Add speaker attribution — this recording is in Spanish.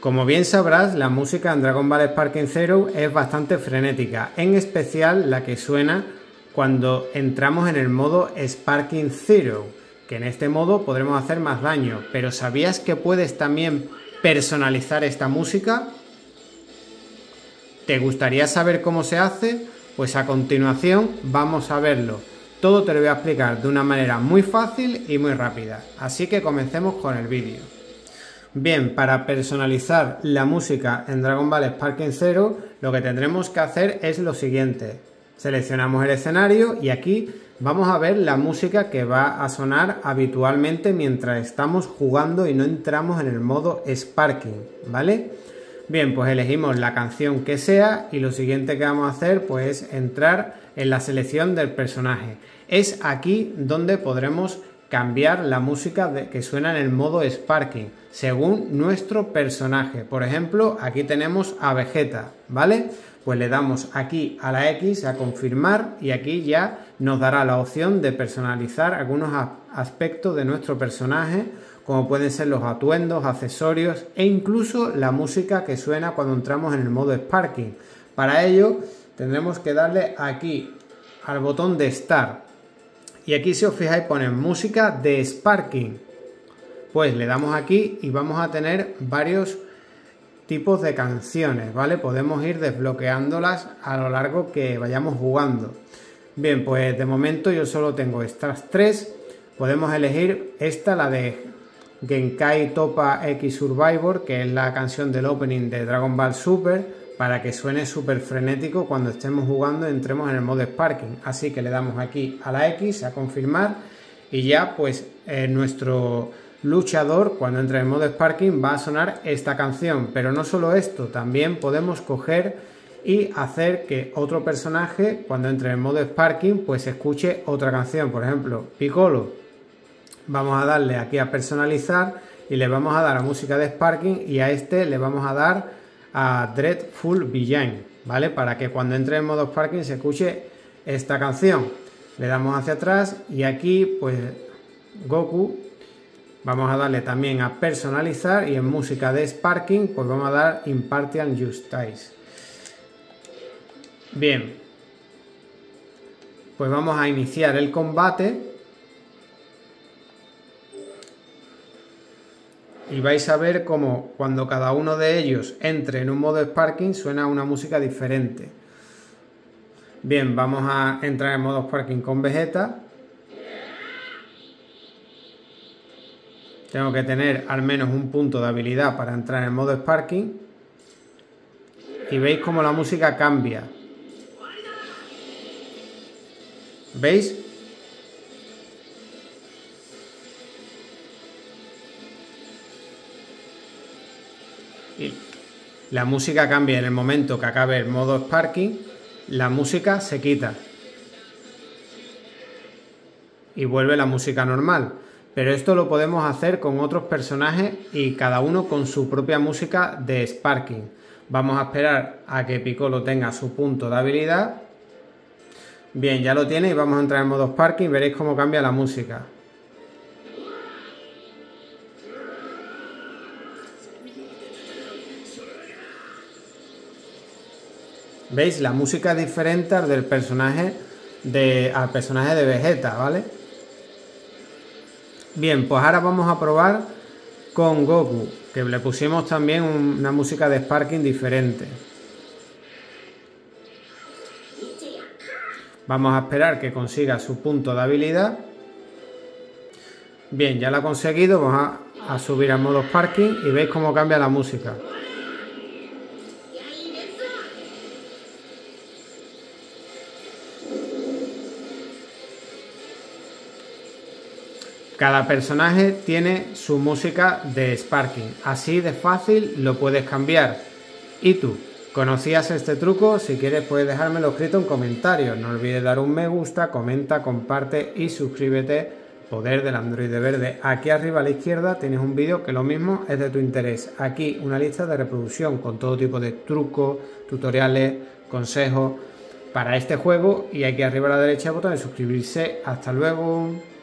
Speaker 1: Como bien sabrás, la música en Dragon Ball Sparking Zero es bastante frenética, en especial la que suena cuando entramos en el modo Sparking Zero, que en este modo podremos hacer más daño, pero ¿sabías que puedes también personalizar esta música? ¿Te gustaría saber cómo se hace? Pues a continuación vamos a verlo. Todo te lo voy a explicar de una manera muy fácil y muy rápida, así que comencemos con el vídeo. Bien, para personalizar la música en Dragon Ball Sparking Zero, lo que tendremos que hacer es lo siguiente. Seleccionamos el escenario y aquí vamos a ver la música que va a sonar habitualmente mientras estamos jugando y no entramos en el modo Sparking, ¿vale? Bien, pues elegimos la canción que sea y lo siguiente que vamos a hacer pues es entrar en la selección del personaje. Es aquí donde podremos cambiar la música que suena en el modo Sparking según nuestro personaje. Por ejemplo, aquí tenemos a Vegeta, ¿vale? Pues le damos aquí a la X a confirmar y aquí ya nos dará la opción de personalizar algunos aspectos de nuestro personaje como pueden ser los atuendos, accesorios e incluso la música que suena cuando entramos en el modo Sparking. Para ello tendremos que darle aquí al botón de Start y aquí si os fijáis pone música de Sparking pues le damos aquí y vamos a tener varios tipos de canciones, ¿vale? Podemos ir desbloqueándolas a lo largo que vayamos jugando. Bien, pues de momento yo solo tengo estas tres. Podemos elegir esta, la de Genkai Topa X Survivor, que es la canción del opening de Dragon Ball Super, para que suene súper frenético cuando estemos jugando entremos en el modo Sparking. Así que le damos aquí a la X, a confirmar, y ya pues eh, nuestro luchador, cuando entra en modo Sparking, va a sonar esta canción. Pero no solo esto, también podemos coger y hacer que otro personaje, cuando entre en modo Sparking, pues escuche otra canción. Por ejemplo, Piccolo. Vamos a darle aquí a personalizar y le vamos a dar a música de Sparking y a este le vamos a dar a Dreadful Villain, ¿vale? Para que cuando entre en modo Sparking se escuche esta canción. Le damos hacia atrás y aquí pues Goku Vamos a darle también a personalizar y en música de Sparking pues vamos a dar Impartial Justice. Bien, pues vamos a iniciar el combate. Y vais a ver cómo cuando cada uno de ellos entre en un modo Sparking suena una música diferente. Bien, vamos a entrar en modo Sparking con Vegeta. Tengo que tener al menos un punto de habilidad para entrar en modo Sparking. Y veis cómo la música cambia. ¿Veis? La música cambia en el momento que acabe el modo Sparking. La música se quita. Y vuelve la música normal. Pero esto lo podemos hacer con otros personajes y cada uno con su propia música de Sparking. Vamos a esperar a que Piccolo tenga su punto de habilidad. Bien, ya lo tiene y vamos a entrar en modo Sparking. Veréis cómo cambia la música. ¿Veis? La música es diferente al del personaje de, al personaje de Vegeta, ¿vale? Bien, pues ahora vamos a probar con Goku, que le pusimos también una música de Sparking diferente. Vamos a esperar que consiga su punto de habilidad. Bien, ya lo ha conseguido, vamos a, a subir al modo Sparking y veis cómo cambia la música. Cada personaje tiene su música de Sparking, así de fácil lo puedes cambiar. ¿Y tú? ¿Conocías este truco? Si quieres puedes dejármelo escrito en comentarios. No olvides dar un me gusta, comenta, comparte y suscríbete. Poder del Android verde. Aquí arriba a la izquierda tienes un vídeo que lo mismo es de tu interés. Aquí una lista de reproducción con todo tipo de trucos, tutoriales, consejos para este juego. Y aquí arriba a la derecha el botón de suscribirse. Hasta luego.